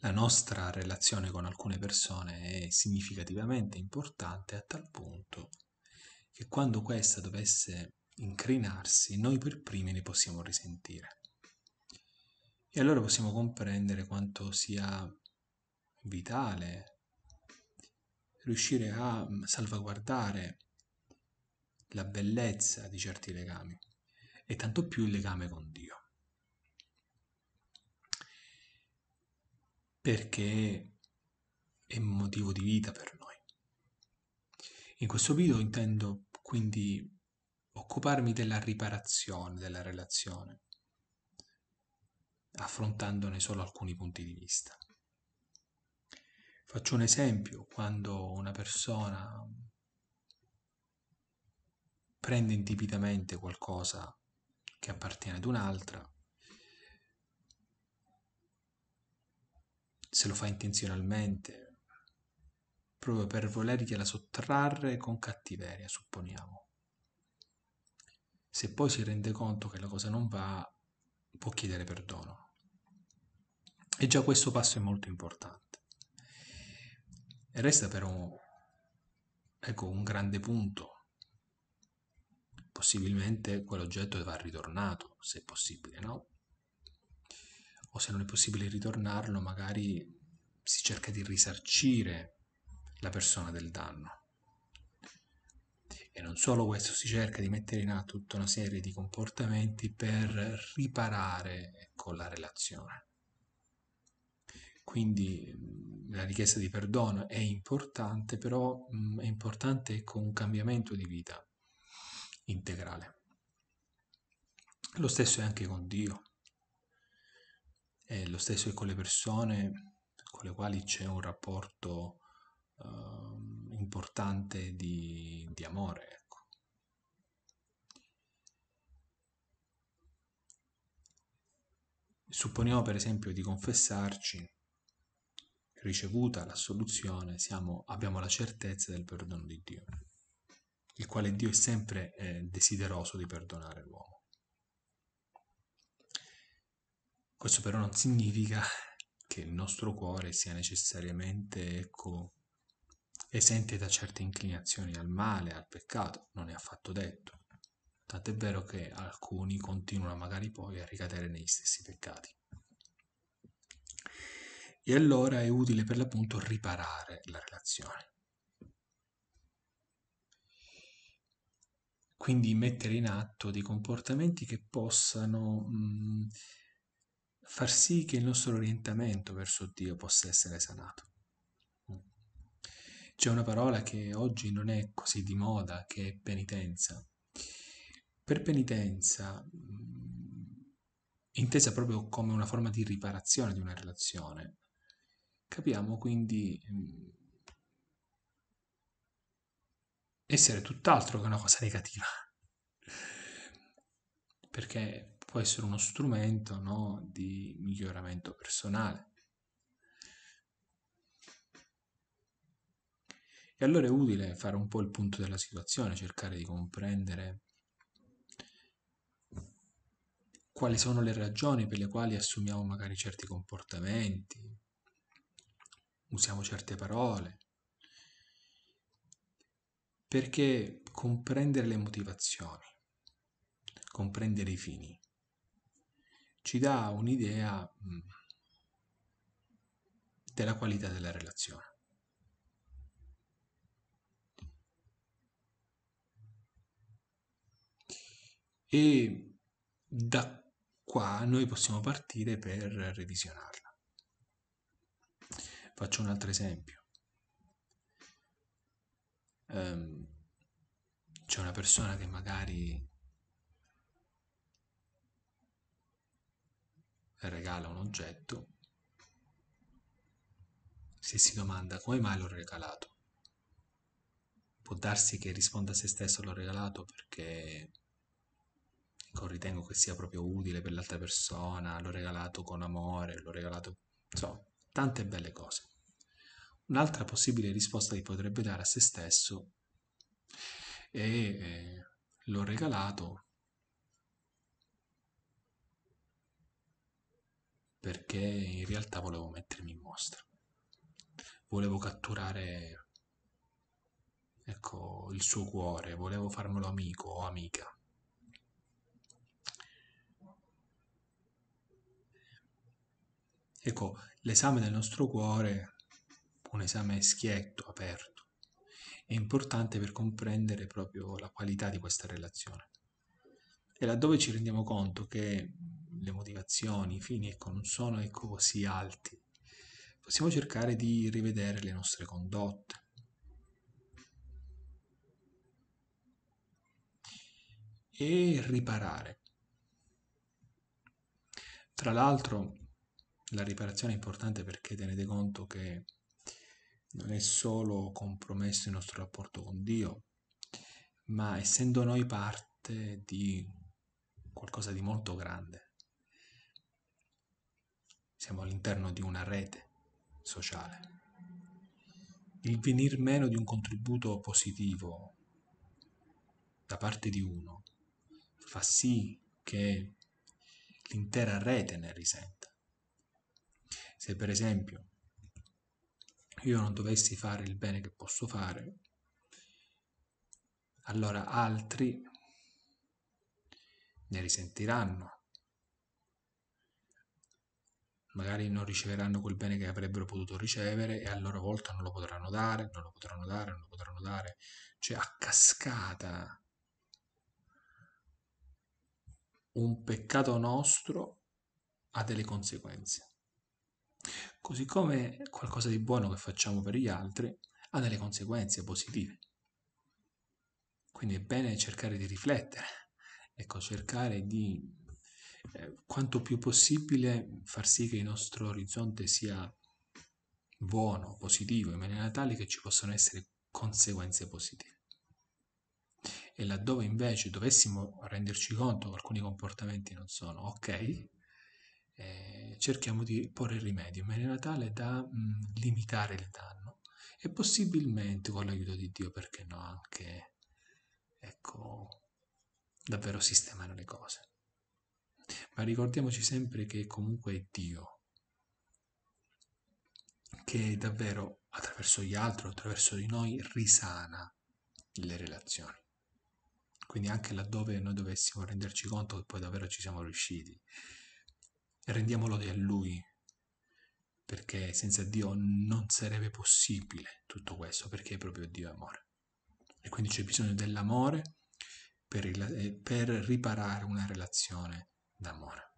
la nostra relazione con alcune persone è significativamente importante a tal punto che quando questa dovesse incrinarsi, noi per primi ne possiamo risentire. E allora possiamo comprendere quanto sia vitale riuscire a salvaguardare la bellezza di certi legami e tanto più il legame con Dio. Perché è motivo di vita per noi. In questo video intendo quindi occuparmi della riparazione della relazione, affrontandone solo alcuni punti di vista. Faccio un esempio, quando una persona prende intipidamente qualcosa che appartiene ad un'altra, se lo fa intenzionalmente, proprio per volergliela sottrarre con cattiveria, supponiamo. Se poi si rende conto che la cosa non va, può chiedere perdono. E già questo passo è molto importante. E resta però ecco, un grande punto possibilmente quell'oggetto va ritornato, se possibile, no? O se non è possibile ritornarlo, magari si cerca di risarcire la persona del danno. E non solo questo, si cerca di mettere in atto tutta una serie di comportamenti per riparare ecco, la relazione. Quindi la richiesta di perdono è importante, però è importante con un cambiamento di vita integrale. Lo stesso è anche con Dio, e lo stesso è con le persone con le quali c'è un rapporto uh, importante di, di amore. Ecco. Supponiamo per esempio di confessarci, ricevuta l'assoluzione, siamo, abbiamo la certezza del perdono di Dio il quale Dio è sempre eh, desideroso di perdonare l'uomo. Questo però non significa che il nostro cuore sia necessariamente ecco, esente da certe inclinazioni al male, al peccato, non è affatto detto. Tant'è vero che alcuni continuano magari poi a ricadere negli stessi peccati. E allora è utile per l'appunto riparare la relazione. quindi mettere in atto dei comportamenti che possano mh, far sì che il nostro orientamento verso Dio possa essere sanato. C'è una parola che oggi non è così di moda, che è penitenza. Per penitenza, intesa proprio come una forma di riparazione di una relazione, capiamo quindi essere tutt'altro che una cosa negativa. Perché può essere uno strumento no, di miglioramento personale. E allora è utile fare un po' il punto della situazione, cercare di comprendere quali sono le ragioni per le quali assumiamo magari certi comportamenti, usiamo certe parole, perché comprendere le motivazioni, comprendere i fini, ci dà un'idea mm, della qualità della relazione. E da qua noi possiamo partire per revisionarla. Faccio un altro esempio um, c'è una persona che magari regala un oggetto, se si domanda come mai l'ho regalato, può darsi che risponda a se stesso l'ho regalato perché ecco, ritengo che sia proprio utile per l'altra persona, l'ho regalato con amore, l'ho regalato, insomma, tante belle cose. Un'altra possibile risposta che potrebbe dare a se stesso è eh, l'ho regalato perché in realtà volevo mettermi in moto. nostra. Volevo catturare ecco, il suo cuore, volevo farmelo amico o amica. Ecco, l'esame del nostro cuore, un esame schietto, aperto, è importante per comprendere proprio la qualità di questa relazione. E laddove ci rendiamo conto che le motivazioni, i fini ecco, non sono ecco, così alti, possiamo cercare di rivedere le nostre condotte. E riparare. Tra l'altro, la riparazione è importante perché tenete conto che non è solo compromesso il nostro rapporto con Dio, ma essendo noi parte di qualcosa di molto grande, siamo all'interno di una rete sociale. Il venir meno di un contributo positivo da parte di uno fa sì che l'intera rete ne risenta. Se per esempio io non dovessi fare il bene che posso fare, allora altri ne risentiranno. Magari non riceveranno quel bene che avrebbero potuto ricevere e a loro volta non lo potranno dare, non lo potranno dare, non lo potranno dare. Cioè a cascata un peccato nostro ha delle conseguenze. Così come qualcosa di buono che facciamo per gli altri ha delle conseguenze positive. Quindi è bene cercare di riflettere, ecco, cercare di eh, quanto più possibile far sì che il nostro orizzonte sia buono, positivo, in maniera tale che ci possano essere conseguenze positive. E laddove invece dovessimo renderci conto che alcuni comportamenti non sono ok, eh, cerchiamo di porre rimedio in maniera tale da mh, mm, limitare il danno e possibilmente con l'aiuto di Dio, perché no, anche ecco, davvero sistemare le cose. Ma ricordiamoci sempre che comunque è Dio che davvero attraverso gli altri, attraverso di noi, risana le relazioni. Quindi anche laddove noi dovessimo renderci conto che poi davvero ci siamo riusciti, rendiamo lode a Lui, perché senza Dio non sarebbe possibile tutto questo, perché è proprio Dio amore. E quindi c'è bisogno dell'amore per, il, per riparare una relazione d'amore.